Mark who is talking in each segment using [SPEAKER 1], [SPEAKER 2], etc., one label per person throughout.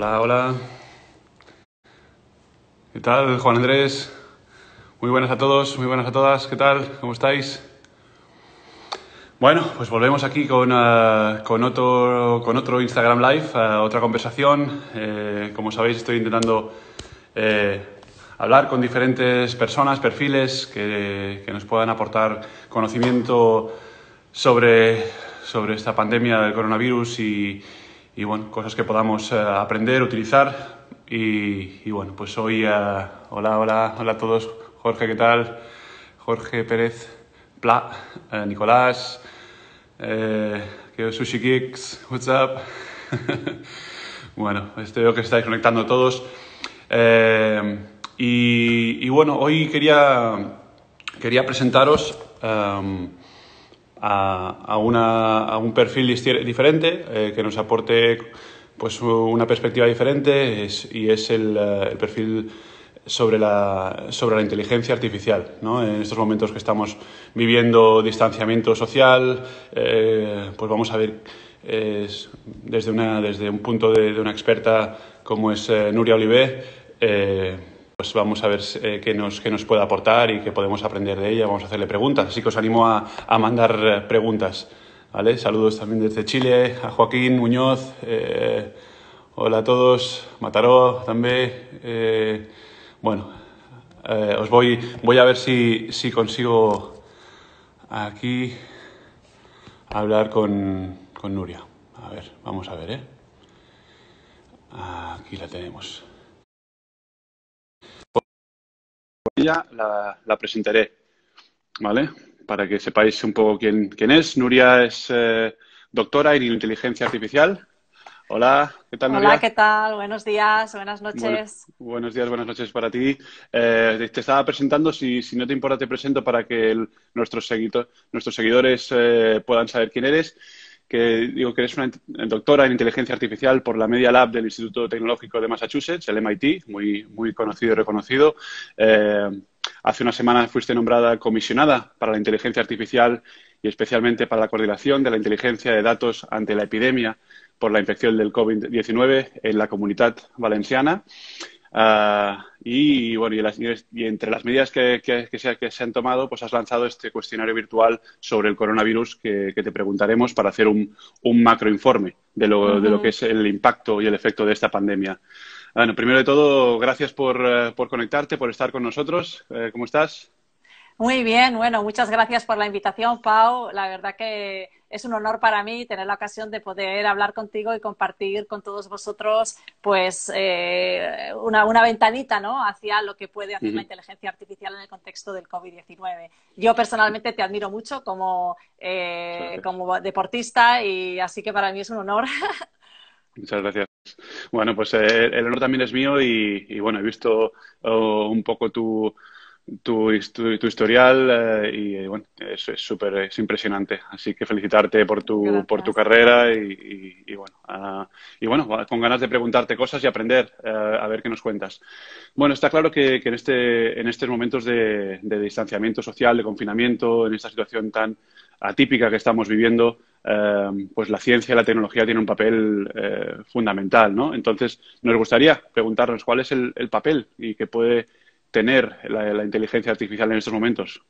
[SPEAKER 1] Hola, hola. ¿Qué tal, Juan Andrés? Muy buenas a todos, muy buenas a todas. ¿Qué tal? ¿Cómo estáis? Bueno, pues volvemos aquí con, uh, con, otro, con otro Instagram Live, uh, otra conversación. Eh, como sabéis, estoy intentando eh, hablar con diferentes personas, perfiles que, que nos puedan aportar conocimiento sobre, sobre esta pandemia del coronavirus y, y bueno, cosas que podamos uh, aprender, utilizar. Y, bueno, pues hoy, hola, hola, hola a todos. Jorge, ¿qué tal? Jorge Pérez Pla, eh, Nicolás, eh, Sushi Kicks, what's up? bueno, este veo que estáis conectando todos. Eh, y, bueno, hoy quería, quería presentaros um, a, a, una, a, un perfil diferente eh, que nos aporte pues, una perspectiva diferente y es el, el perfil sobre la, sobre la inteligencia artificial. ¿no? En estos momentos que estamos viviendo distanciamiento social, eh, pues vamos a ver eh, desde, una, desde un punto de, de una experta como es eh, Nuria Olivé, pues vamos a ver qué, nos, qué nos puede aportar y qué podemos aprender de ella. Vamos a hacerle preguntas, así que os animo a, a mandar preguntas. ¿vale? Saludos también desde Chile a Joaquín Muñoz. hola a todos, Mataró también. Bueno, eh, os voy, voy a ver si, si consigo aquí hablar con, con, Nuria. A ver, vamos a ver, ¿eh? Aquí la tenemos. Ya la, la presentaré, ¿vale? Para que sepáis un poco quién, quién es. Nuria es eh, doctora en inteligencia artificial Hola, ¿qué tal?
[SPEAKER 2] Hola, ¿qué tal? Buenos días, buenas noches.
[SPEAKER 1] Bueno, buenos días, buenas noches para ti. Eh, te estaba presentando, si, si, no te importa, te presento para que el, nuestros, seguito, nuestros seguidores eh, puedan saber quién eres. Que digo que eres una doctora en inteligencia artificial por la Media Lab del Instituto Tecnológico de Massachusetts, el MIT, muy, muy conocido y reconocido. Eh, hace una semana fuiste nombrada comisionada para la inteligencia artificial y especialmente para la coordinación de la inteligencia de datos ante la epidemia por la infección del COVID-19 en la comunidad valenciana. Uh, y, bueno, y, las, y, entre las medidas que, que, que, se, que, se, han tomado, pues has lanzado este cuestionario virtual sobre el coronavirus que, te preguntaremos para hacer un, un macroinforme de lo, uh -huh. de lo que es el impacto y el efecto de esta pandemia. Bueno, primero de todo, gracias por, uh, por conectarte, por estar con nosotros. Eh, ¿Cómo estás?
[SPEAKER 2] Muy bien, bueno, muchas gracias por la invitación, Pau. La verdad que es un honor para mí tener la ocasión de poder hablar contigo y compartir con todos vosotros pues eh, una, una, ventanita ¿no? hacia lo que puede hacer uh -huh. la inteligencia artificial en el contexto del COVID-19. Yo personalmente te admiro mucho como, eh, como deportista y así que para mí es un honor.
[SPEAKER 1] Muchas gracias. Bueno, pues eh, el honor también es mío y, y bueno, he visto oh, un poco tu tu, tu, tu historial eh, y bueno, eso es súper es impresionante. Así que felicitarte por tu, por tu carrera y, y, y bueno, uh, y bueno, con ganas de preguntarte cosas y aprender uh, a ver qué nos cuentas. Bueno, está claro que, que en, este, en estos momentos de, de, distanciamiento social, de confinamiento, en esta situación tan atípica que estamos viviendo, uh, pues la ciencia y la tecnología tienen un papel fundamental, ¿no? Entonces, nos gustaría preguntarnos cuál es el, el papel y qué puede tener la, la, inteligencia artificial en estos momentos?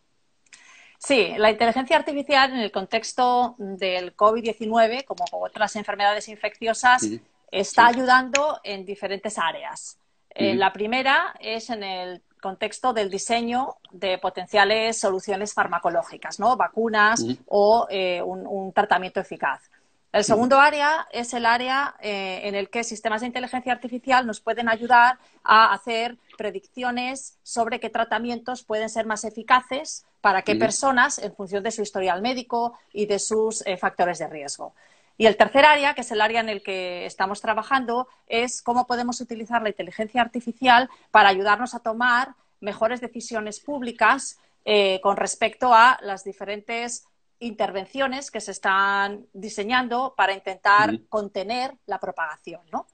[SPEAKER 2] Sí, la inteligencia artificial en el contexto del COVID-19, como otras enfermedades infecciosas, sí. está sí. ayudando en diferentes áreas. Eh, la primera es en el contexto del diseño de potenciales soluciones farmacológicas, ¿no? vacunas o eh, un, un, tratamiento eficaz. El segundo área es el área eh, en el que sistemas de inteligencia artificial nos pueden ayudar a hacer predicciones sobre qué tratamientos pueden ser más eficaces para qué personas en función de su historial médico y de sus eh, factores de riesgo. Y el tercer área, que es el área en el que estamos trabajando, es cómo podemos utilizar la inteligencia artificial para ayudarnos a tomar mejores decisiones públicas eh, con respecto a las diferentes intervenciones que se están diseñando para intentar uh -huh. contener la propagación, ¿no?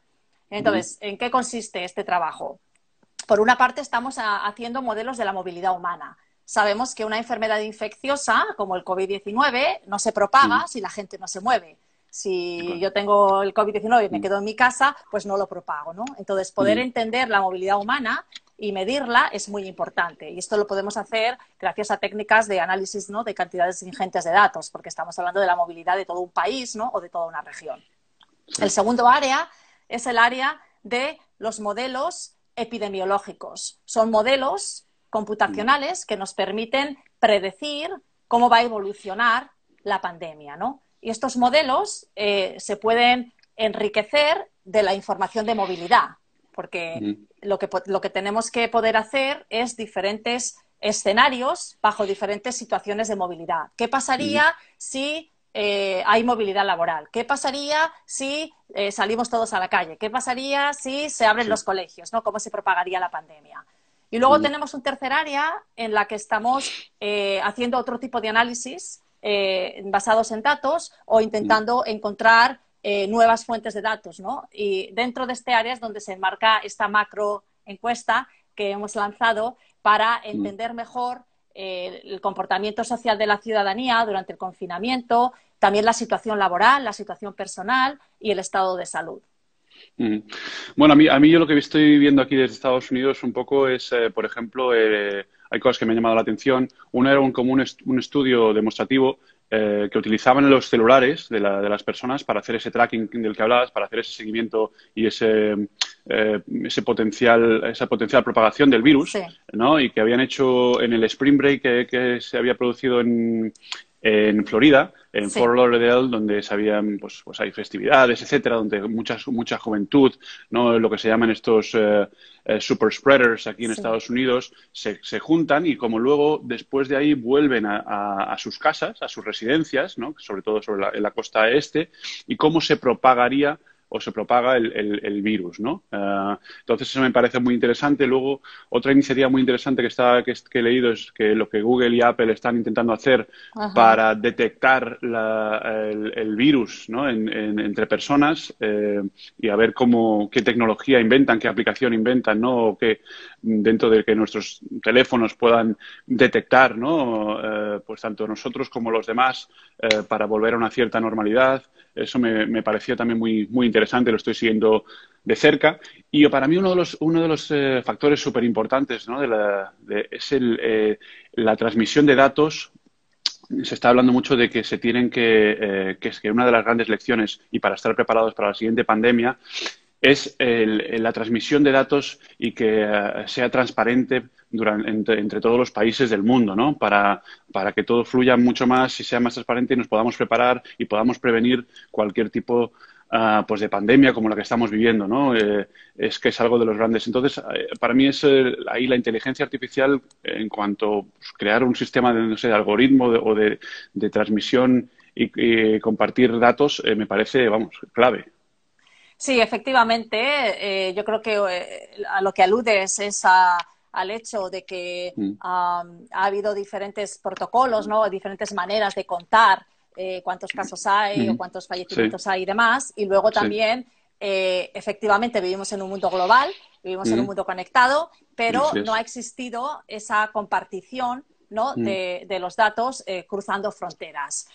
[SPEAKER 2] Entonces, uh -huh. ¿en qué consiste este trabajo? Por una parte, estamos haciendo modelos de la movilidad humana. Sabemos que una enfermedad infecciosa, como el COVID-19, no se propaga uh -huh. si la gente no se mueve. Si yo tengo el COVID-19 y me quedo en mi casa, pues no lo propago, ¿no? Entonces, poder entender la movilidad humana y medirla es muy importante. Y esto lo podemos hacer gracias a técnicas de análisis ¿no? de cantidades ingentes de datos, porque estamos hablando de la movilidad de todo un país ¿no? o de toda una región. El segundo área es el área de los modelos epidemiológicos. Son modelos computacionales que nos permiten predecir cómo va a evolucionar la pandemia, ¿no? Y estos modelos eh, se pueden enriquecer de la información de movilidad, porque lo, que, lo que tenemos que poder hacer es diferentes escenarios bajo diferentes situaciones de movilidad. ¿Qué pasaría si eh, hay movilidad laboral? ¿Qué pasaría si eh, salimos todos a la calle? ¿Qué pasaría si se abren los colegios? ¿no? ¿Cómo se propagaría la pandemia? Y luego tenemos un tercer área en la que estamos haciendo otro tipo de análisis eh, basados en datos o intentando encontrar eh, nuevas fuentes de datos, ¿no? Y dentro de este área es donde se enmarca esta macro encuesta que hemos lanzado para mm. entender mejor eh, el comportamiento social de la ciudadanía durante el confinamiento, también la situación laboral, la situación personal y el estado de salud.
[SPEAKER 1] Mm. Bueno, a mí, a mí yo lo que estoy viendo aquí desde Estados Unidos un poco es, por ejemplo, hay cosas que me han llamado la atención. Uno era un, como un, estudio demostrativo eh, que utilizaban los celulares de, las personas para hacer ese tracking del que hablabas, para hacer ese seguimiento y ese, eh, ese potencial, esa potencial propagación del virus, ¿no? Y que habían hecho en el Spring Break que se había producido en, en Florida, en Fort Lauderdale, donde sabían, pues, pues hay festividades, etcétera, donde mucha, mucha juventud, ¿no? lo que se llaman estos eh, eh, super spreaders aquí en Estados Unidos, se, se, juntan y como luego, después de ahí, vuelven a, a, sus casas, a sus residencias, ¿no? sobre todo sobre la, en la costa este, y cómo se propagaría o se propaga el, virus, ¿no? Eh, entonces eso me parece muy interesante. Luego, otra iniciativa muy interesante que, está, que, he leído es que lo que Google y Apple están intentando hacer para detectar el, virus ¿no? entre personas eh, y a ver cómo, qué tecnología inventan, qué aplicación inventan, ¿no? O que dentro de que nuestros teléfonos puedan detectar, ¿no? Eh, pues tanto nosotros como los demás para volver a una cierta normalidad. Eso me, me pareció también muy, muy interesante, lo estoy siguiendo de cerca. Y para mí uno de los, uno de los eh, factores súper importantes ¿no? es el, eh, la transmisión de datos. Se está hablando mucho de que se tienen que, eh, que es que una de las grandes lecciones y para estar preparados para la siguiente pandemia es la transmisión de datos y que sea transparente entre, todos los países del mundo, ¿no? Para, para, que todo fluya mucho más y sea más transparente y nos podamos preparar y podamos prevenir cualquier tipo uh, pues de pandemia como la que estamos viviendo, ¿no? Eh, es que es algo de los grandes. Entonces, eh, para mí es ahí la inteligencia artificial en cuanto a pues, crear un sistema de, no sé, de algoritmo o de, transmisión y, compartir datos me parece, vamos, clave.
[SPEAKER 2] Sí, efectivamente. yo creo que a lo que aludes es a al hecho de que mm. ha habido diferentes protocolos, ¿no? diferentes maneras de contar eh, cuántos casos hay o mm. cuántos fallecimientos hay y demás. Y luego también, eh, efectivamente, vivimos en un mundo global, vivimos en un mm. mundo conectado, pero no ha existido esa compartición ¿no? de, los datos eh, cruzando fronteras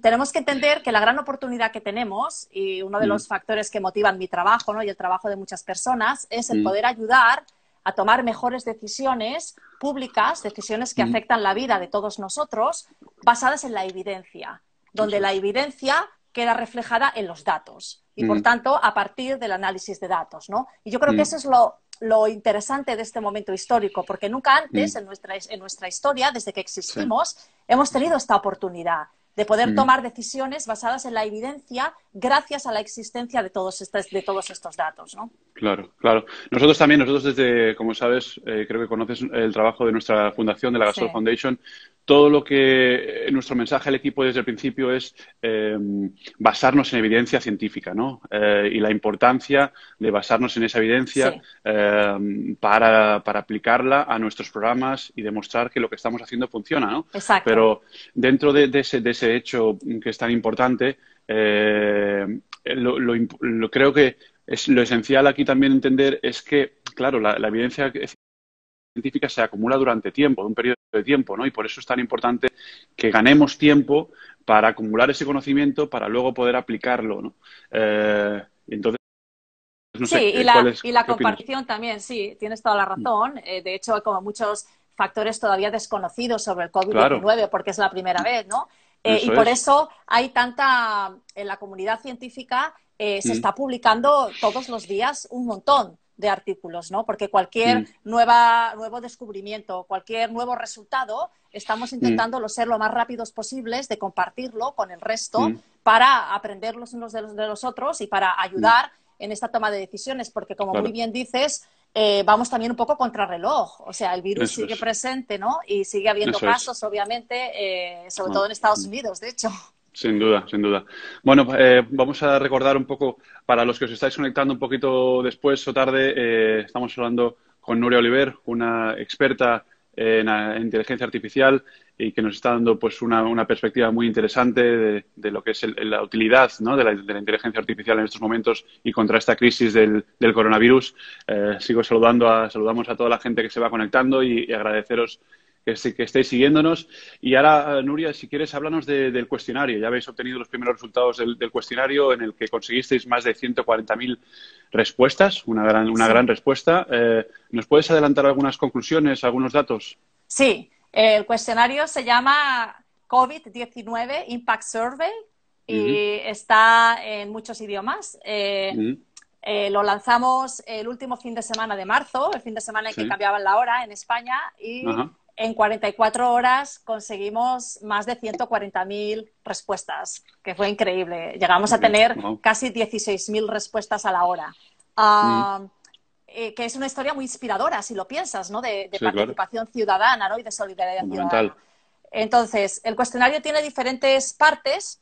[SPEAKER 2] tenemos que entender que la gran oportunidad que tenemos y uno de los factores que motivan mi trabajo ¿no? y el trabajo de muchas personas es el poder ayudar a tomar mejores decisiones públicas, decisiones que mm. afectan la vida de todos nosotros, basadas en la evidencia, donde la evidencia queda reflejada en los datos y, por mm. tanto, a partir del análisis de datos. ¿no? Y yo creo que mm. eso es lo, interesante de este momento histórico, porque nunca antes en, nuestra, en nuestra historia, desde que existimos, hemos tenido esta oportunidad de poder tomar decisiones basadas en la evidencia gracias a la existencia de todos estos, de todos estos datos, ¿no?
[SPEAKER 1] Claro, claro. Nosotros también, nosotros desde, como sabes, eh, creo que conoces el trabajo de nuestra fundación, de la Gasol Foundation, todo lo que eh, nuestro mensaje al equipo desde el principio es em, basarnos en evidencia científica, ¿no? Eh, y la importancia de basarnos en esa evidencia em, para, aplicarla a nuestros programas y demostrar que lo que estamos haciendo funciona, ¿no?
[SPEAKER 2] Exacto.
[SPEAKER 1] Pero dentro de, ese, de ese hecho que es tan importante, lo, creo que es lo esencial aquí también entender es que, claro, la, la evidencia científica se acumula durante tiempo, un periodo de tiempo, ¿no? Y por eso es tan importante que ganemos tiempo para acumular ese conocimiento para luego poder aplicarlo, ¿no? Eh, entonces,
[SPEAKER 2] sí, y la, y la compartición también, sí, tienes toda la mm. razón. Eh, de hecho, hay como muchos factores todavía desconocidos sobre el COVID-19 porque es la primera vez, ¿no? Eh, y por eso hay tanta, en la comunidad científica se mm. está publicando todos los días un montón de artículos, ¿no? Porque cualquier mm. nueva, nuevo descubrimiento, cualquier nuevo resultado, estamos intentando ser lo más rápidos posibles de compartirlo con el resto para aprender los unos de los, de los otros y para ayudar en esta toma de decisiones, porque como muy bien dices, eh, vamos también un poco contra reloj. O sea, el virus sigue presente, ¿no? Y sigue habiendo casos, obviamente, eh, sobre todo en Estados Unidos, de hecho.
[SPEAKER 1] Sin duda, sin duda. Bueno, eh, vamos a recordar un poco, para los que os estáis conectando un poquito después o tarde, estamos hablando con Nuria Oliver, una experta en, inteligencia artificial y que nos está dando pues una, perspectiva muy interesante de, lo que es la utilidad de, la, inteligencia artificial en estos momentos y contra esta crisis del, coronavirus. Eh, sigo saludando a, saludamos a toda la gente que se va conectando y, agradeceros que, que, estéis siguiéndonos. Y ahora, Nuria, si quieres, háblanos del cuestionario. Ya habéis obtenido los primeros resultados del, cuestionario en el que conseguisteis más de 140.000 respuestas, una gran, una gran respuesta. Eh, ¿Nos puedes adelantar algunas conclusiones, algunos datos?
[SPEAKER 2] Sí. El cuestionario se llama COVID-19 Impact Survey y está en muchos idiomas. Eh, eh, lo lanzamos el último fin de semana de marzo, el fin de semana en que cambiaban la hora en España y en 44 horas conseguimos más de 140.000 respuestas, que fue increíble. Llegamos a tener casi 16.000 respuestas a la hora. Ah, eh, que es una historia muy inspiradora, si lo piensas, ¿no? De, participación ciudadana, ¿no? Y de solidaridad ciudadana. Entonces, el cuestionario tiene diferentes partes.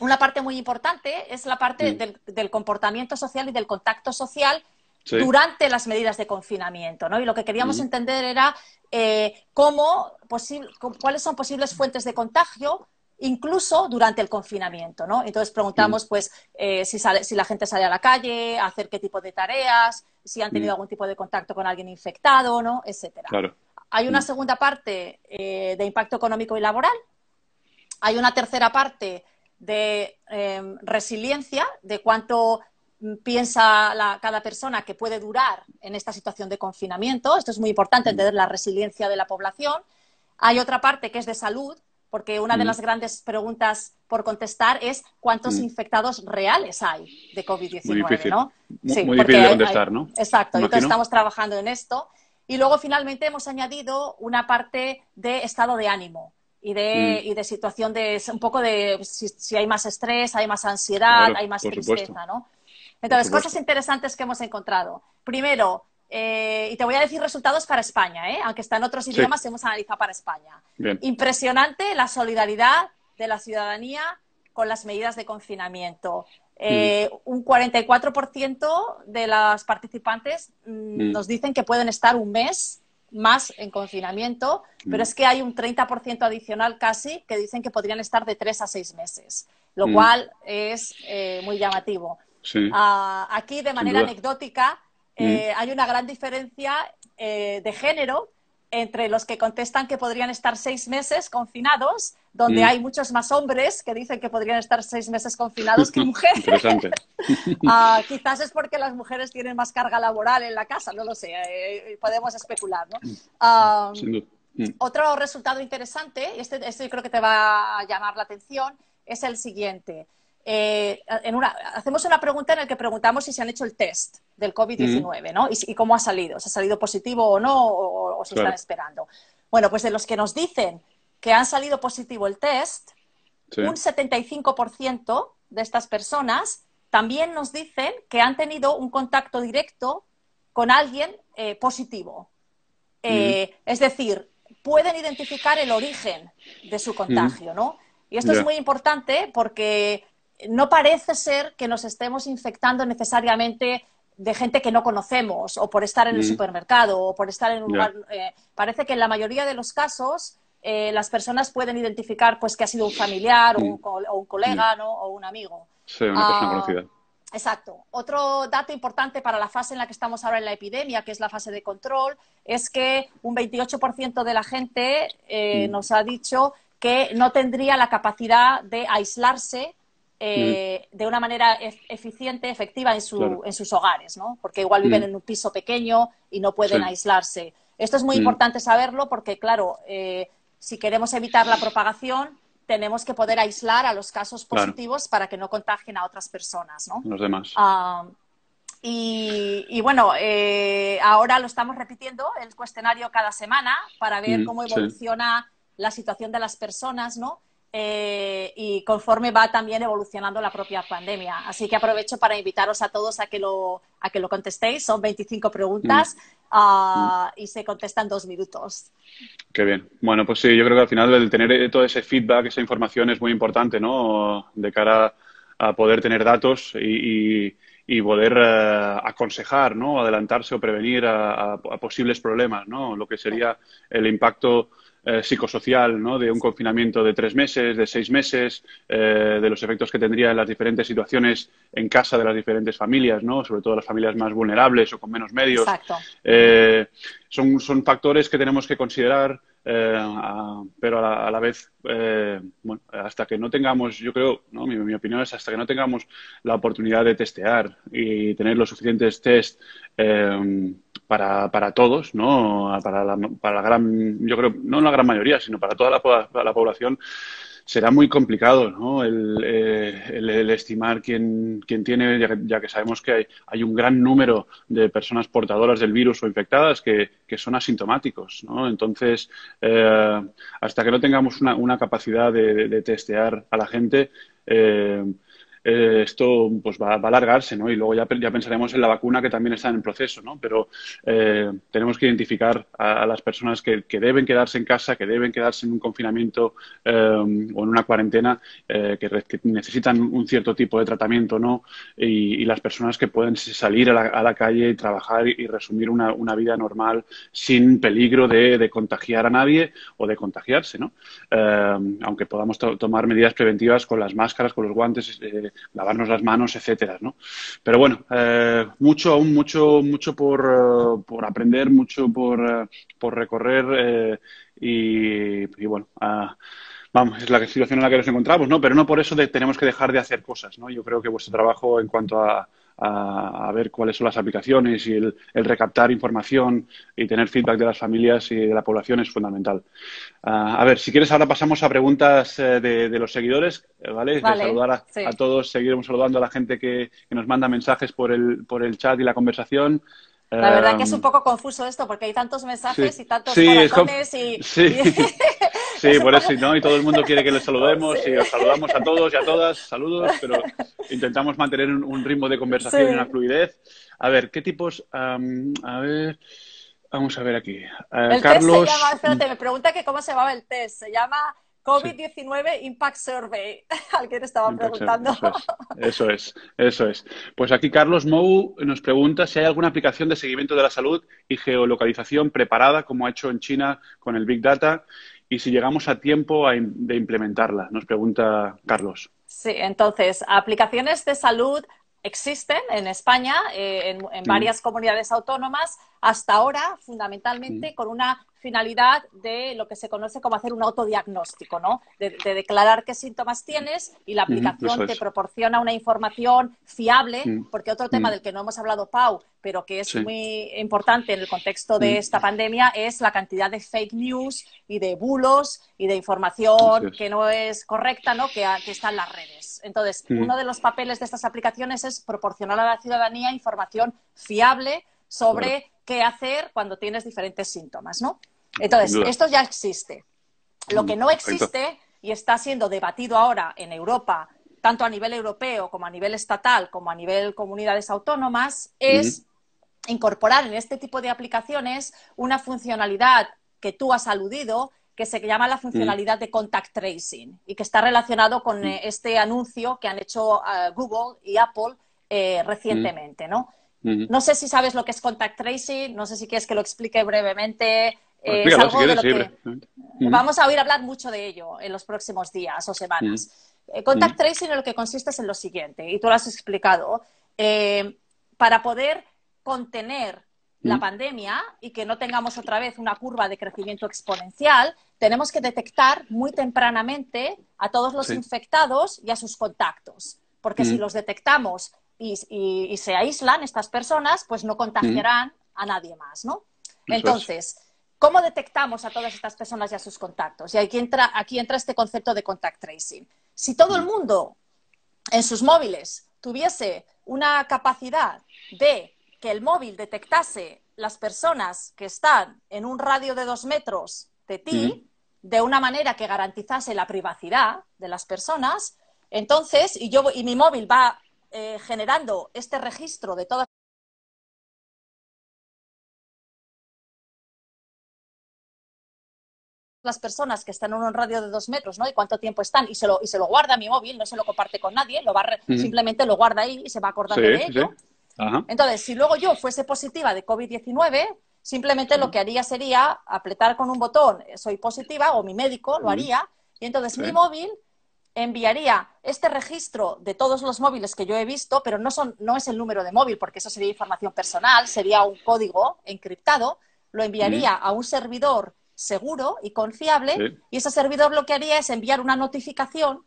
[SPEAKER 2] Una parte muy importante es la parte mm. del, comportamiento social y del contacto social durante las medidas de confinamiento, ¿no? Y lo que queríamos mm. entender era eh, cómo, cuáles son posibles fuentes de contagio incluso durante el confinamiento, ¿no? Entonces preguntamos, pues, eh, si, si la gente sale a la calle, hacer qué tipo de tareas, si han tenido mm. algún tipo de contacto con alguien infectado, ¿no? Etcétera. Hay una mm. segunda parte eh, de impacto económico y laboral. Hay una tercera parte de resiliencia, de cuánto piensa cada persona que puede durar en esta situación de confinamiento. Esto es muy importante, entender la resiliencia de la población. Hay otra parte que es de salud, porque una de las grandes preguntas por contestar es cuántos infectados reales hay de COVID-19, ¿no?
[SPEAKER 1] Sí, muy difícil de contestar, ¿no?
[SPEAKER 2] Exacto, entonces estamos trabajando en esto. Y luego finalmente hemos añadido una parte de estado de ánimo y de, mm. y de situación de un poco de si, hay más estrés, hay más ansiedad, hay más tristeza, ¿no? Entonces, cosas interesantes que hemos encontrado. Primero, eh, y te voy a decir resultados para España, ¿eh? aunque está en otros idiomas, hemos analizado para España. Impresionante la solidaridad de la ciudadanía con las medidas de confinamiento. Eh, mm. Un 44% de las participantes mm, mm. nos dicen que pueden estar un mes más en confinamiento, pero es que hay un 30% adicional casi que dicen que podrían estar de tres a seis meses, lo cual es muy llamativo. Ah, aquí, de manera anecdótica, eh, hay una gran diferencia eh, de género entre los que contestan que podrían estar seis meses confinados, donde hay muchos más hombres que dicen que podrían estar seis meses confinados que mujeres. Interesante. Ah, quizás es porque las mujeres tienen más carga laboral en la casa, no lo sé, eh, podemos especular. ¿no? Ah, mm. Otro resultado interesante, y este, este yo creo que te va a llamar la atención, es el siguiente. Eh, hacemos una pregunta en la que preguntamos si se han hecho el test del COVID-19, ¿no? Y, cómo ha salido, si ha salido positivo o no, o, si están esperando. Bueno, pues de los que nos dicen que han salido positivo el test, un 75% de estas personas también nos dicen que han tenido un contacto directo con alguien eh, positivo. Eh, es decir, pueden identificar el origen de su contagio, ¿no? Y esto es muy importante porque no parece ser que nos estemos infectando necesariamente de gente que no conocemos o por estar en el mm. supermercado o por estar en un lugar. Eh, parece que en la mayoría de los casos eh, las personas pueden identificar pues que ha sido un familiar o, un, mm. colega mm. o un amigo.
[SPEAKER 1] Sí, una persona ah, conocida.
[SPEAKER 2] Exacto. Otro dato importante para la fase en la que estamos ahora en la epidemia, que es la fase de control, es que un 28% de la gente eh, nos ha dicho que no tendría la capacidad de aislarse eh, de una manera eficiente, efectiva en, sus hogares, ¿no? Porque igual viven en un piso pequeño y no pueden aislarse. Esto es muy importante saberlo porque, claro, eh, si queremos evitar la propagación, tenemos que poder aislar a los casos positivos para que no contagien a otras personas, ¿no?
[SPEAKER 1] Los demás.
[SPEAKER 2] Ah, y, bueno, eh, ahora lo estamos repitiendo el cuestionario cada semana para ver cómo evoluciona la situación de las personas, ¿no? Eh, y conforme va también evolucionando la propia pandemia. Así que aprovecho para invitaros a todos a que lo, a que lo contestéis. Son 25 preguntas mm. Ah, mm. y se contestan dos minutos.
[SPEAKER 1] Qué bien. Bueno, pues sí, yo creo que al final el tener todo ese feedback, esa información es muy importante, ¿no? De cara a poder tener datos y, y, poder eh, aconsejar, ¿no? Adelantarse o prevenir a, a, posibles problemas, ¿no? Lo que sería el impacto eh, psicosocial ¿no? de un confinamiento de tres meses, de seis meses, eh, de los efectos que tendría en las diferentes situaciones en casa de las diferentes familias, ¿no? sobre todo las familias más vulnerables o con menos medios. Eh, son, son factores que tenemos que considerar pero a la, vez, eh, bueno, hasta que no tengamos, yo creo, ¿no? Mi, opinión es hasta que no tengamos la oportunidad de testear y tener los suficientes test para, para todos, ¿no? Para la, para la gran, yo creo, no la gran mayoría, sino para toda la, la población, será muy complicado ¿no? el, eh, estimar quién, quién tiene, ya que, sabemos que hay, hay, un gran número de personas portadoras del virus o infectadas que, que son asintomáticos. ¿no? Entonces, eh, hasta que no tengamos una, una capacidad de, de, testear a la gente, eh, eh, esto pues va, a alargarse, ¿no? Y luego ya, pensaremos en la vacuna que también está en el proceso, ¿no? Pero eh, tenemos que identificar a, las personas que, deben quedarse en casa, que deben quedarse en un confinamiento eh, o en una cuarentena, que, necesitan un cierto tipo de tratamiento, ¿no? Y, las personas que pueden salir a la, calle y trabajar y, resumir una, vida normal sin peligro de, contagiar a nadie o de contagiarse, ¿no? aunque podamos tomar medidas preventivas con las máscaras, con los guantes, lavarnos las manos, etcétera, ¿no? Pero bueno, eh, mucho aún, mucho, mucho por, eh, por aprender, mucho por, eh, por recorrer y, bueno, ah, vamos, es la situación en la que nos encontramos, ¿no? Pero no por eso tenemos que dejar de hacer cosas, ¿no? Yo creo que vuestro trabajo en cuanto a, a, ver cuáles son las aplicaciones y el, recaptar información y tener feedback de las familias y de la población es fundamental. Ah, a ver, si quieres ahora pasamos a preguntas eh, de, los seguidores, eh, ¿vale?
[SPEAKER 2] vale
[SPEAKER 1] de saludar a, todos, seguiremos saludando a la gente que, nos manda mensajes por el, por el chat y la conversación.
[SPEAKER 2] La verdad que es un poco confuso esto porque hay tantos mensajes y tantos corazones y...
[SPEAKER 1] Sí, por eso, ¿no? Y todo el mundo quiere que les saludemos y os saludamos a todos y a todas, saludos, pero intentamos mantener un, ritmo de conversación y una fluidez. A ver, ¿qué tipos? a ver, vamos a ver aquí.
[SPEAKER 2] el Carlos... test se llama, espérate, me pregunta que cómo se llamaba el test. Se llama COVID-19 Impact Survey, al que te estaba preguntando.
[SPEAKER 1] Eso es, eso es, Pues aquí Carlos Mou nos pregunta si hay alguna aplicación de seguimiento de la salud y geolocalización preparada, como ha hecho en China con el Big Data, y si llegamos a tiempo de implementarla, nos pregunta Carlos.
[SPEAKER 2] Sí, entonces, aplicaciones de salud existen en España, eh, en, en, varias comunidades autónomas, hasta ahora fundamentalmente con una finalidad de lo que se conoce como hacer un autodiagnóstico, ¿no? De, declarar qué síntomas tienes y la aplicación te proporciona una información fiable, porque otro tema del que no hemos hablado, Pau, pero que es muy importante en el contexto de esta pandemia, es la cantidad de fake news y de bulos y de información que no es correcta, ¿no? Que, que está en las redes. Entonces, uno de los papeles de estas aplicaciones es proporcionar a la ciudadanía información fiable sobre qué hacer cuando tienes diferentes síntomas, ¿no? Entonces, esto ya existe. Lo que no existe y está siendo debatido ahora en Europa, tanto a nivel europeo como a nivel estatal, como a nivel comunidades autónomas, es incorporar en este tipo de aplicaciones una funcionalidad que tú has aludido, que se llama la funcionalidad de contact tracing y que está relacionado con eh, este anuncio que han hecho eh, Google y Apple eh, recientemente, ¿no? No sé si sabes lo que es contact tracing, no sé si quieres que lo explique brevemente.
[SPEAKER 1] es algo de lo que
[SPEAKER 2] vamos a oír hablar mucho de ello en los próximos días o semanas. Eh, contact tracing en lo que consiste es en lo siguiente, y tú lo has explicado. Eh, para poder contener la pandemia y que no tengamos otra vez una curva de crecimiento exponencial, tenemos que detectar muy tempranamente a todos los infectados y a sus contactos, porque si los detectamos y, se aíslan estas personas, pues no contagiarán a nadie más, ¿no? Entonces, ¿cómo detectamos a todas estas personas y a sus contactos? Y aquí entra, aquí entra este concepto de contact tracing. Si todo el mundo en sus móviles tuviese una capacidad de que el móvil detectase las personas que están en un radio de dos metros de ti, de una manera que garantizase la privacidad de las personas, entonces, y, yo, y mi móvil va eh, generando este registro de todas las personas que están en un radio de dos metros, ¿no? Y cuánto tiempo están, y se lo, y se lo guarda mi móvil, no se lo comparte con nadie, lo va simplemente lo guarda ahí y se va acordando de ello. Entonces, si luego yo fuese positiva de COVID-19, simplemente lo que haría sería apretar con un botón, soy positiva, o mi médico lo haría, y entonces mi móvil enviaría este registro de todos los móviles que yo he visto, pero no, son, no es el número de móvil, porque eso sería información personal, sería un código encriptado, lo enviaría a un servidor seguro y confiable, y ese servidor lo que haría es enviar una notificación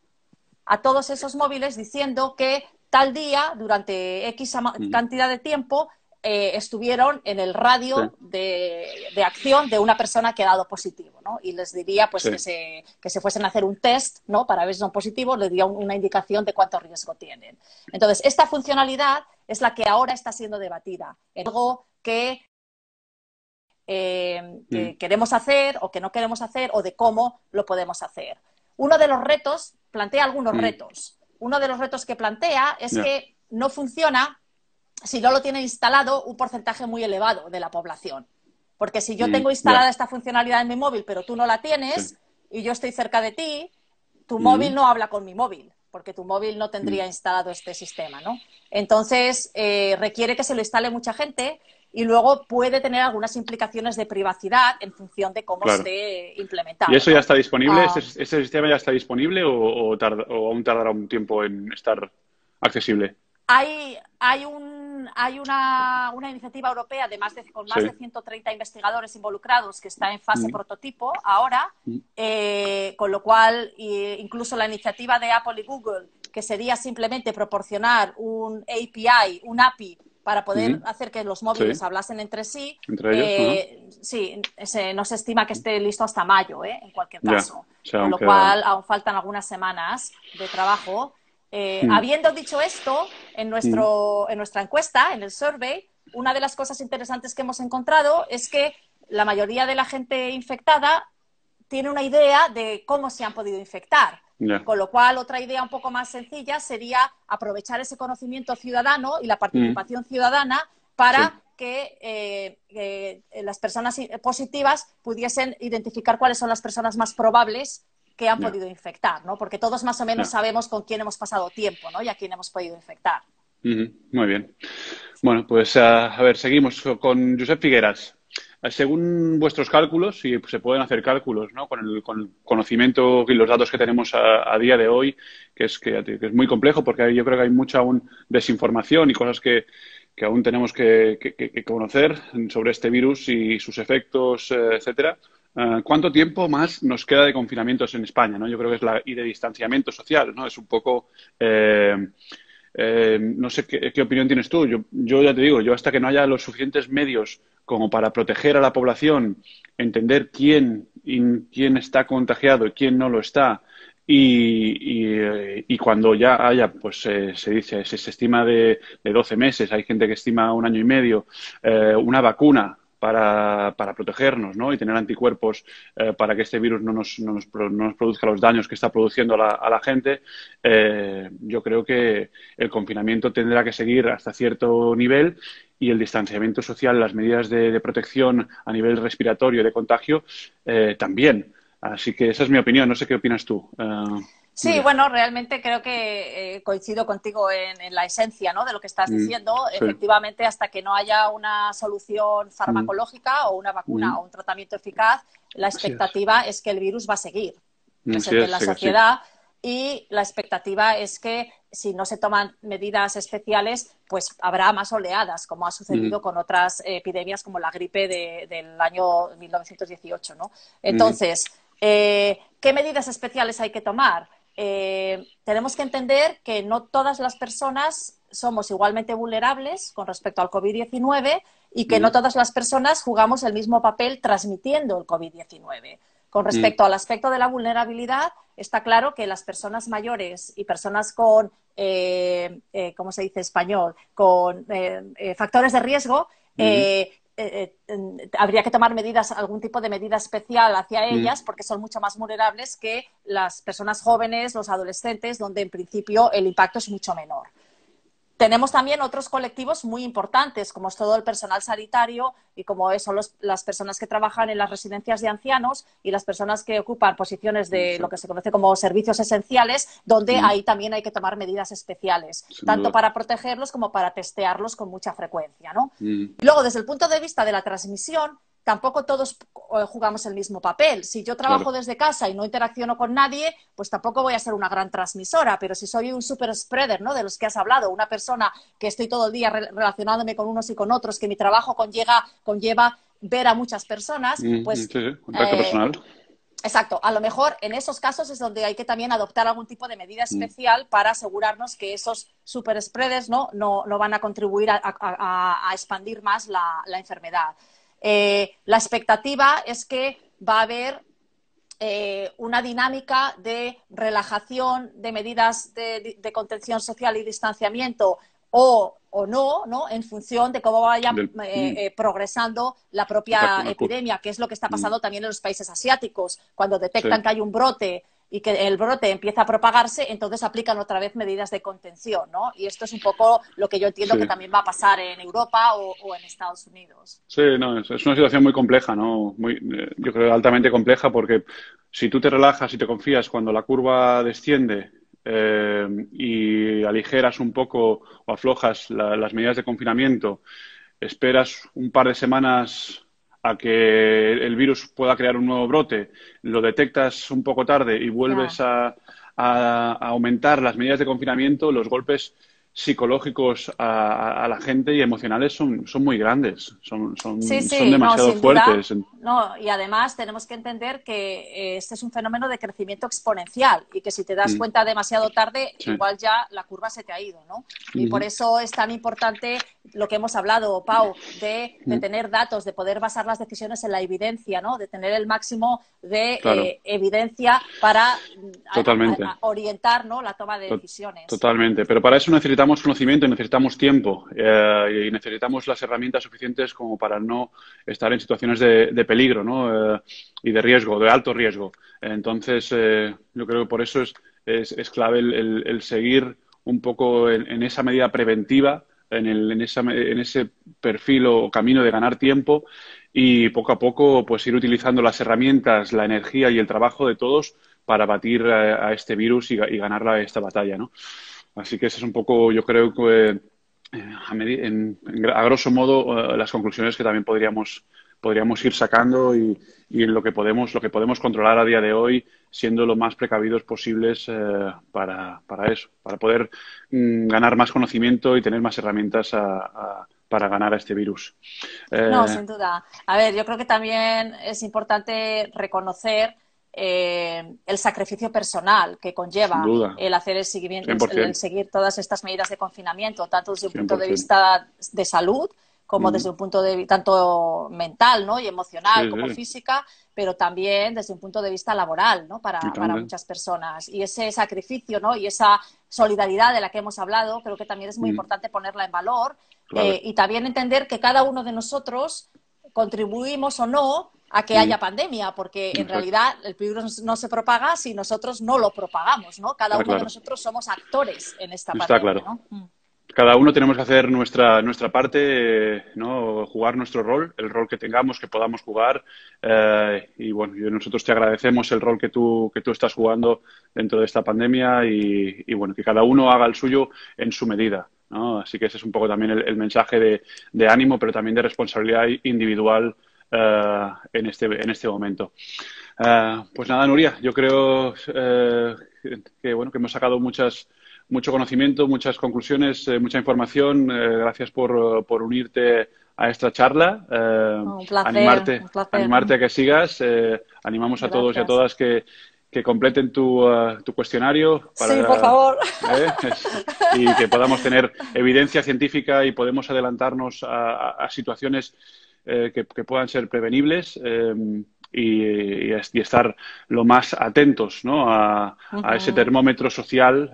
[SPEAKER 2] a todos esos móviles diciendo que tal día, durante X cantidad de tiempo, eh, estuvieron en el radio de, acción de una persona que ha dado positivo, ¿no? Y les diría pues que, se, que se fuesen a hacer un test, ¿no? Para ver si son positivos, les diría una indicación de cuánto riesgo tienen. Entonces, esta funcionalidad es la que ahora está siendo debatida. Algo que eh, mm. queremos hacer o que no queremos hacer o de cómo lo podemos hacer. Uno de los retos, plantea algunos mm. retos uno de los retos que plantea es que no funciona si no lo tiene instalado un porcentaje muy elevado de la población. Porque si yo mm, tengo instalada esta funcionalidad en mi móvil, pero tú no la tienes y yo estoy cerca de ti, tu mm. móvil no habla con mi móvil, porque tu móvil no tendría mm. instalado este sistema, ¿no? Entonces, eh, requiere que se lo instale mucha gente y luego puede tener algunas implicaciones de privacidad en función de cómo esté implementado.
[SPEAKER 1] ¿Y eso ya está disponible? Ah. ¿Ese, sistema ya está disponible o, aún tardará un tiempo en estar accesible?
[SPEAKER 2] Hay, hay, un, hay una, iniciativa europea de más de, con más de 130 investigadores involucrados que está en fase mm. prototipo ahora, mm. eh, con lo cual incluso la iniciativa de Apple y Google, que sería simplemente proporcionar un API, un API para poder hacer que los móviles hablasen entre sí. Eh, sí, no se estima que esté listo hasta mayo, ¿eh? en cualquier caso. Con lo cual aún faltan algunas semanas de trabajo. Eh, mm. Habiendo dicho esto, en, nuestro, mm. en nuestra encuesta, en el survey, una de las cosas interesantes que hemos encontrado es que la mayoría de la gente infectada tiene una idea de cómo se han podido infectar. Con lo cual, otra idea un poco más sencilla sería aprovechar ese conocimiento ciudadano y la participación mm. ciudadana para que eh, las personas positivas pudiesen identificar cuáles son las personas más probables que han podido infectar, ¿no? Porque todos más o menos sabemos con quién hemos pasado tiempo, ¿no? Y a quién hemos podido infectar.
[SPEAKER 1] Muy bien. Bueno, pues a ver, seguimos con Josep Figueras. Según vuestros cálculos, y se pueden hacer cálculos ¿no? con, el, conocimiento y los datos que tenemos a, día de hoy, que es, que, es muy complejo porque yo creo que hay mucha aún desinformación y cosas que, aún tenemos que, conocer sobre este virus y sus efectos, eh, etcétera. Eh, ¿Cuánto tiempo más nos queda de confinamientos en España? ¿no? Yo creo que es la y de distanciamiento social, ¿no? Es un poco eh, no sé qué, opinión tienes tú. Yo, yo, ya te digo, yo hasta que no haya los suficientes medios como para proteger a la población, entender quién, quién está contagiado y quién no lo está, y, y, cuando ya haya, pues eh, se dice, se, estima de, de, 12 meses, hay gente que estima un año y medio, eh, una vacuna para, para, protegernos ¿no? y tener anticuerpos eh, para que este virus no nos, no, nos, no nos, produzca los daños que está produciendo a la, a la gente, yo creo que el confinamiento tendrá que seguir hasta cierto nivel y el distanciamiento social, las medidas de, protección a nivel respiratorio de contagio eh, también. Así que esa es mi opinión. No sé qué opinas tú.
[SPEAKER 2] Eh, sí, bueno, realmente creo que eh, coincido contigo en, la esencia ¿no? de lo que estás mm, diciendo. Efectivamente, hasta que no haya una solución farmacológica o una vacuna o un tratamiento eficaz, la expectativa es. que el virus va a seguir presente en la sociedad y la expectativa es que si no se toman medidas especiales, pues habrá más oleadas, como ha sucedido con otras epidemias como la gripe del año 1918. ¿no? Entonces, ¿qué medidas especiales hay que tomar? Tenemos que entender que no todas las personas somos igualmente vulnerables con respecto al COVID-19 y que no todas las personas jugamos el mismo papel transmitiendo el COVID-19. Con respecto al aspecto de la vulnerabilidad, está claro que las personas mayores y personas con, eh, eh, ¿cómo se dice español?, con eh, factores de riesgo, habría que tomar medidas, algún tipo de medida especial hacia ellas, porque son mucho más vulnerables que las personas jóvenes, los adolescentes, donde en principio el impacto es mucho menor. Tenemos también otros colectivos muy importantes, como es todo el personal sanitario y como son las personas que trabajan en las residencias de ancianos y las personas que ocupan posiciones de lo que se conoce como servicios esenciales, donde ahí también hay que tomar medidas especiales, tanto para protegerlos como para testearlos con mucha frecuencia. ¿no? Y luego, desde el punto de vista de la transmisión, tampoco todos eh, jugamos el mismo papel. Si yo trabajo desde casa y no interacciono con nadie, pues tampoco voy a ser una gran transmisora, pero si soy un super spreader, ¿no? De los que has hablado, una persona que estoy todo el día relacionándome con unos y con otros, que mi trabajo conlleva, conlleva ver a muchas personas, mm, pues...
[SPEAKER 1] Sí, contacto eh, personal.
[SPEAKER 2] Exacto. A lo mejor en esos casos es donde hay que también adoptar algún tipo de medida mm. especial para asegurarnos que esos super spreaders ¿no? No, van a contribuir a, expandir más la enfermedad. Eh, la expectativa es que va a haber eh, una dinámica de relajación de medidas de, contención social y distanciamiento o, no, no, en función de cómo vaya eh, progresando la propia epidemia, que es lo que está pasando mm. también en los países asiáticos. Cuando detectan que hay un brote y que el brote empieza a propagarse, entonces aplican otra vez medidas de contención, ¿no? Y esto es un poco lo que yo entiendo que también va a pasar en Europa o, en Estados Unidos.
[SPEAKER 1] Sí, no, es, una situación muy compleja, ¿no? Muy, eh, yo creo altamente compleja porque si tú te relajas y te confías cuando la curva desciende eh, y aligeras un poco o aflojas las medidas de confinamiento, esperas un par de semanas a que el virus pueda crear un nuevo brote, lo detectas un poco tarde y vuelves a, aumentar las medidas de confinamiento, los golpes psicológicos a, la gente y emocionales son, son muy grandes, son, son, demasiado fuertes.
[SPEAKER 2] no, y además tenemos que entender que eh, este es un fenómeno de crecimiento exponencial y que si te das mm. cuenta demasiado tarde, igual ya la curva se te ha ido, ¿no? Y por eso es tan importante lo que hemos hablado, Pau, de, mm. tener datos, de poder basar las decisiones en la evidencia, ¿no? De tener el máximo de eh, evidencia para orientar ¿no? la toma de decisiones.
[SPEAKER 1] Totalmente, pero para eso necesitamos necesitamos conocimiento necesitamos tiempo eh, y necesitamos las herramientas suficientes como para no estar en situaciones de, peligro ¿no? Eh, y de riesgo, de alto riesgo. Entonces, eh, yo creo que por eso es, es, clave el, seguir un poco en, esa medida preventiva, en, el, en, esa, en ese perfil o camino de ganar tiempo y poco a poco pues ir utilizando las herramientas, la energía y el trabajo de todos para batir a, este virus y, y ganar esta batalla, ¿no? Así que ese es un poco, yo creo que eh, a, grosso modo eh, las conclusiones que también podríamos podríamos ir sacando y, y, lo que podemos lo que podemos controlar a día de hoy siendo lo más precavidos posibles eh, para, para, eso para poder mm, ganar más conocimiento y tener más herramientas para ganar a este virus.
[SPEAKER 2] no, sin duda. A ver, yo creo que también es importante reconocer eh, el sacrificio personal que conlleva el hacer el seguimiento, el, seguir todas estas medidas de confinamiento, tanto desde un punto de vista de salud como desde un punto de vista tanto mental ¿no? y emocional como física, pero también desde un punto de vista laboral ¿no? para, para, muchas personas. Y ese sacrificio ¿no? y esa solidaridad de la que hemos hablado, creo que también es muy importante ponerla en valor eh, y también entender que cada uno de nosotros contribuimos o no a que haya pandemia, porque en realidad el virus no se propaga si nosotros no lo propagamos, ¿no? Cada uno de nosotros somos actores en esta Está pandemia, claro. Mm.
[SPEAKER 1] Cada uno tenemos que hacer nuestra, nuestra parte, ¿no? jugar nuestro rol, el rol que tengamos, que podamos jugar. Eh, y bueno, nosotros te agradecemos el rol que tú, que tú estás jugando dentro de esta pandemia y, bueno, que cada uno haga el suyo en su medida. ¿no? Así que ese es un poco también el, mensaje de, de, ánimo, pero también de responsabilidad individual eh, en, este, en este momento. Eh, pues nada, Nuria, yo creo eh, que, bueno, que hemos sacado muchas, mucho conocimiento, muchas conclusiones, mucha información. gracias por, por unirte a esta charla.
[SPEAKER 2] un placer,
[SPEAKER 1] animarte, animarte a que sigas. animamos a todos y a todas que, que completen tu, uh, tu cuestionario.
[SPEAKER 2] Para, sí, por favor.
[SPEAKER 1] ¿eh? y que podamos tener evidencia científica y podemos adelantarnos a, situaciones eh, que, puedan ser prevenibles eh, y, estar lo más atentos ¿no? a, ese termómetro social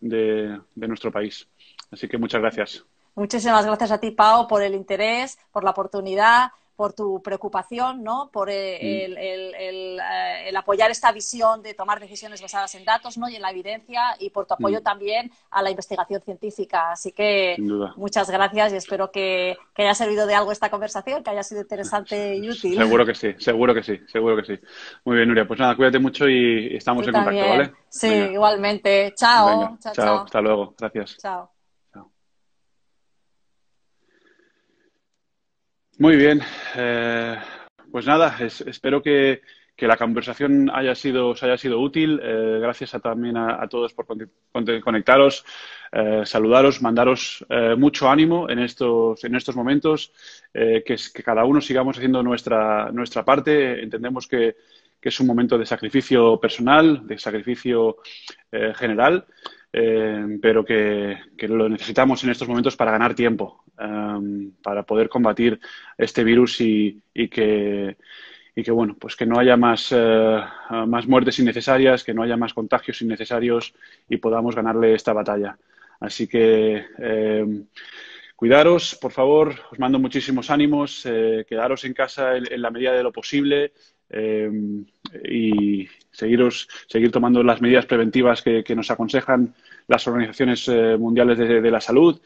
[SPEAKER 1] de, de nuestro país. Así que muchas gracias.
[SPEAKER 2] Muchísimas gracias a ti, Pau, por el interés, por la oportunidad por tu preocupación, ¿no? por eh, mm. eh, el, apoyar esta visión de tomar decisiones basadas en datos ¿no? y en la evidencia y por tu apoyo mm. también a la investigación científica. Así que muchas gracias y espero que, haya servido de algo esta conversación, que haya sido interesante y útil.
[SPEAKER 1] Seguro que sí, seguro que sí, seguro que sí. Muy bien, Nuria. Pues nada, cuídate mucho y estamos en contacto, ¿vale?
[SPEAKER 2] Sí, igualmente. chao, chao.
[SPEAKER 1] Hasta luego. Gracias.
[SPEAKER 2] Chao.
[SPEAKER 1] Muy bien. Eh, pues nada, espero que, la conversación haya sido, os haya sido útil. Eh, gracias también a, todos por conectaros, eh, saludaros, mandaros mucho ánimo en estos, en estos momentos, que, que, cada uno sigamos haciendo nuestra, nuestra parte. Entendemos que, que es un momento de sacrificio personal, de sacrificio general. Eh, pero que, lo necesitamos en estos momentos para ganar tiempo, em, para poder combatir este virus y, que, y que, bueno, pues que no haya más, eh, más muertes innecesarias, que no haya más contagios innecesarios y podamos ganarle esta batalla. Así que em, cuidaros, por favor, os mando muchísimos ánimos, eh, quedaros en casa en, la medida de lo posible. Em, y seguiros, seguir tomando las medidas preventivas que, nos aconsejan las organizaciones eh, mundiales de, la salud.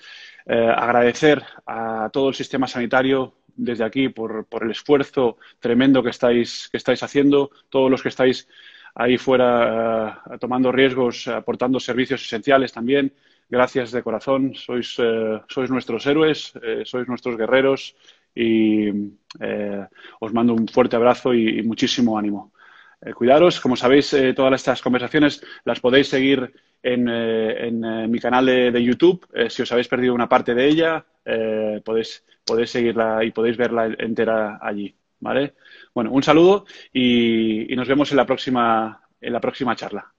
[SPEAKER 1] Eh, agradecer a todo el sistema sanitario desde aquí por, el esfuerzo tremendo que estáis, que estáis haciendo, todos los que estáis ahí fuera eh, tomando riesgos, aportando servicios esenciales también. Gracias de corazón, sois, sois nuestros héroes, sois nuestros guerreros y os mando un fuerte abrazo y muchísimo ánimo. Eh, cuidaros. Como sabéis, eh, todas estas conversaciones las podéis seguir en, eh, mi canal de, YouTube. si os habéis perdido una parte de ella, podéis, podéis seguirla y podéis verla entera allí. ¿Vale? Bueno, un saludo y, y nos vemos en la próxima, en la próxima charla.